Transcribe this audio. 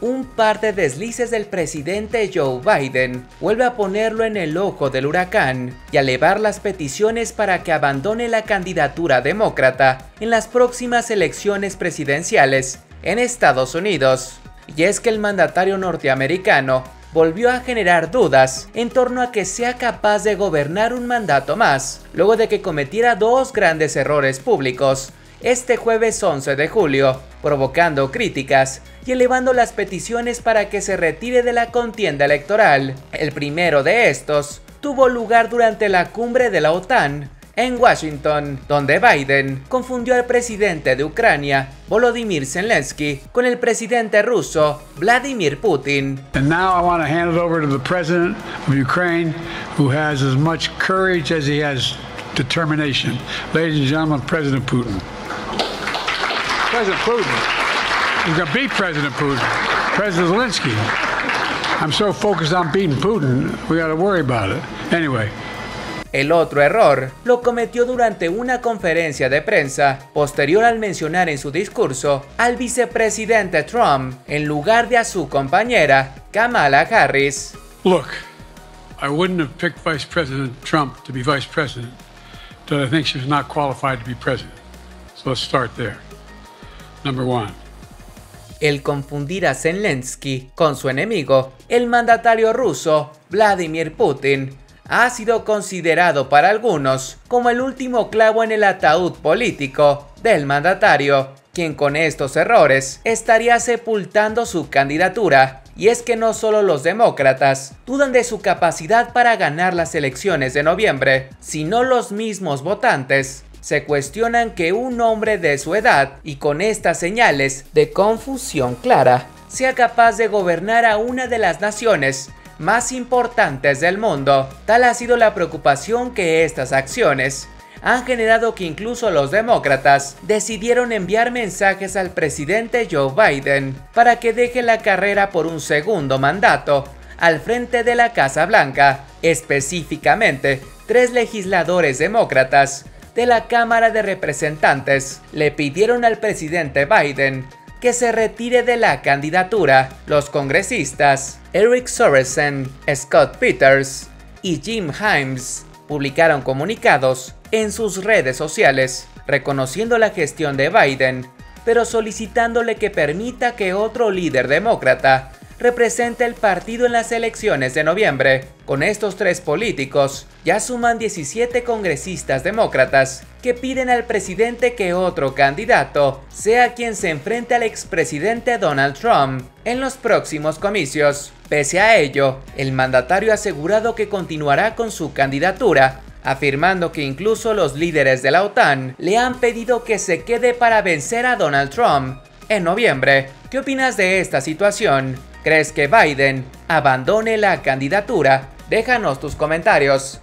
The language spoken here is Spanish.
un par de deslices del presidente Joe Biden vuelve a ponerlo en el ojo del huracán y a elevar las peticiones para que abandone la candidatura demócrata en las próximas elecciones presidenciales en Estados Unidos. Y es que el mandatario norteamericano volvió a generar dudas en torno a que sea capaz de gobernar un mandato más, luego de que cometiera dos grandes errores públicos este jueves 11 de julio, provocando críticas y elevando las peticiones para que se retire de la contienda electoral. El primero de estos tuvo lugar durante la cumbre de la OTAN en Washington, donde Biden confundió al presidente de Ucrania, Volodymyr Zelensky, con el presidente ruso, Vladimir Putin. And now I want to hand it over to the president of Ukraine, who has as determination. Ladies and gentlemen, President Putin. President Putin. He's going to beat President Putin. President Zelensky. I'm so focused on beating Putin, we got to worry about it. Anyway. El otro error lo cometió durante una conferencia de prensa posterior al mencionar en su discurso al vicepresidente Trump en lugar de a su compañera Kamala Harris. Look, I wouldn't have picked Vice President Trump to be vice president until I think she was not qualified to be president. So let's start there. Number one. El confundir a Zelensky con su enemigo, el mandatario ruso Vladimir Putin, ha sido considerado para algunos como el último clavo en el ataúd político del mandatario, quien con estos errores estaría sepultando su candidatura. Y es que no solo los demócratas dudan de su capacidad para ganar las elecciones de noviembre, sino los mismos votantes se cuestionan que un hombre de su edad y con estas señales de confusión clara sea capaz de gobernar a una de las naciones más importantes del mundo. Tal ha sido la preocupación que estas acciones han generado que incluso los demócratas decidieron enviar mensajes al presidente Joe Biden para que deje la carrera por un segundo mandato al frente de la Casa Blanca. Específicamente, tres legisladores demócratas de la Cámara de Representantes le pidieron al presidente Biden que se retire de la candidatura. Los congresistas Eric Sorensen, Scott Peters y Jim Himes publicaron comunicados en sus redes sociales reconociendo la gestión de Biden, pero solicitándole que permita que otro líder demócrata representa el partido en las elecciones de noviembre. Con estos tres políticos, ya suman 17 congresistas demócratas que piden al presidente que otro candidato sea quien se enfrente al expresidente Donald Trump en los próximos comicios. Pese a ello, el mandatario ha asegurado que continuará con su candidatura afirmando que incluso los líderes de la OTAN le han pedido que se quede para vencer a Donald Trump en noviembre. ¿Qué opinas de esta situación? ¿Crees que Biden abandone la candidatura? Déjanos tus comentarios.